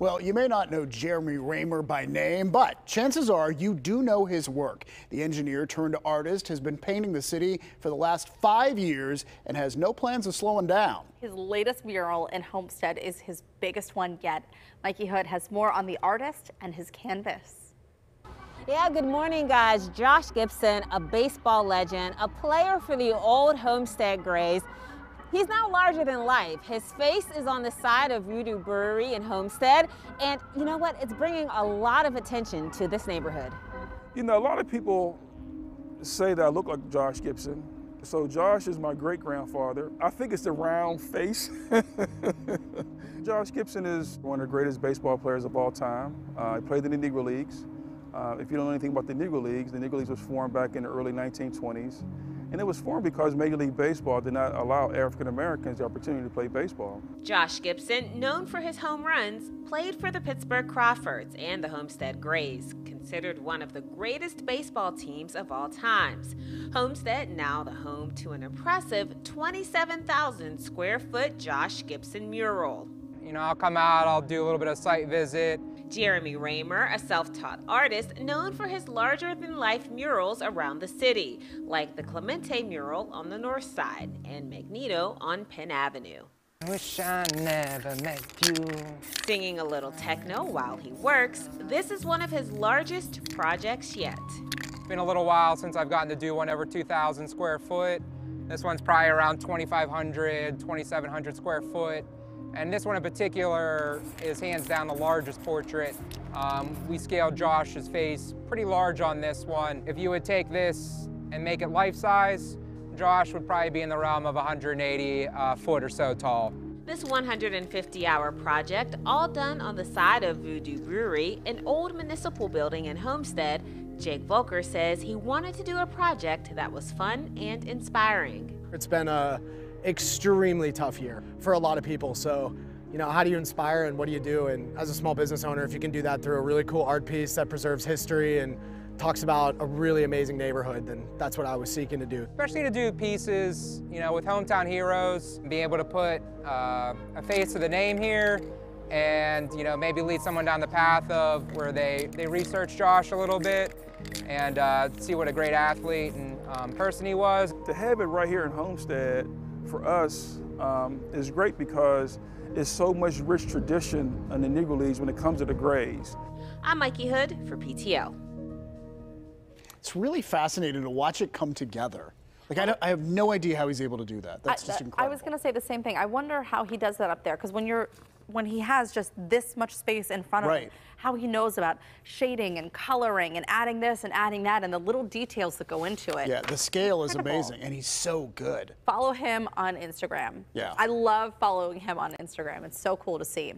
Well, you may not know Jeremy Raymer by name, but chances are you do know his work. The engineer turned artist has been painting the city for the last five years and has no plans of slowing down. His latest mural in Homestead is his biggest one yet. Mikey Hood has more on the artist and his canvas. Yeah, good morning, guys. Josh Gibson, a baseball legend, a player for the old Homestead Grays. He's now larger than life. His face is on the side of Voodoo Brewery in Homestead, and you know what? It's bringing a lot of attention to this neighborhood. You know, a lot of people say that I look like Josh Gibson. So Josh is my great grandfather. I think it's the round face. Josh Gibson is one of the greatest baseball players of all time. Uh, he played in the Negro Leagues. Uh, if you don't know anything about the Negro Leagues, the Negro Leagues was formed back in the early 1920s. And it was formed because Major League Baseball did not allow African Americans the opportunity to play baseball. Josh Gibson, known for his home runs, played for the Pittsburgh Crawfords and the Homestead Grays, considered one of the greatest baseball teams of all times. Homestead now the home to an impressive 27,000 square foot Josh Gibson mural. You know, I'll come out, I'll do a little bit of site visit, Jeremy Raymer, a self-taught artist known for his larger-than-life murals around the city, like the Clemente mural on the north side and Magneto on Penn Avenue. I wish I never met you. Singing a little techno while he works, this is one of his largest projects yet. It's been a little while since I've gotten to do one over 2,000 square foot. This one's probably around 2,500, 2,700 square foot. And this one in particular is hands down the largest portrait. Um, we scaled Josh's face pretty large on this one. If you would take this and make it life size, Josh would probably be in the realm of 180 uh, foot or so tall. This 150 hour project, all done on the side of Voodoo Brewery, an old municipal building in Homestead, Jake Volker says he wanted to do a project that was fun and inspiring. It's been a extremely tough year for a lot of people. So, you know, how do you inspire and what do you do? And as a small business owner, if you can do that through a really cool art piece that preserves history and talks about a really amazing neighborhood, then that's what I was seeking to do. Especially to do pieces, you know, with hometown heroes, being able to put uh, a face to the name here, and you know maybe lead someone down the path of where they they research Josh a little bit and uh, see what a great athlete and um, person he was. To have it right here in Homestead for us um, is great because it's so much rich tradition in the Negro Leagues when it comes to the Grays. I'm Mikey Hood for PTL. It's really fascinating to watch it come together. Like, I, I, have no idea how he's able to do that. That's I, just incredible. I was going to say the same thing. I wonder how he does that up there, because when you're when he has just this much space in front of right. him, how he knows about shading and coloring and adding this and adding that and the little details that go into it. Yeah, the scale is amazing, and he's so good. Follow him on Instagram. Yeah. I love following him on Instagram. It's so cool to see.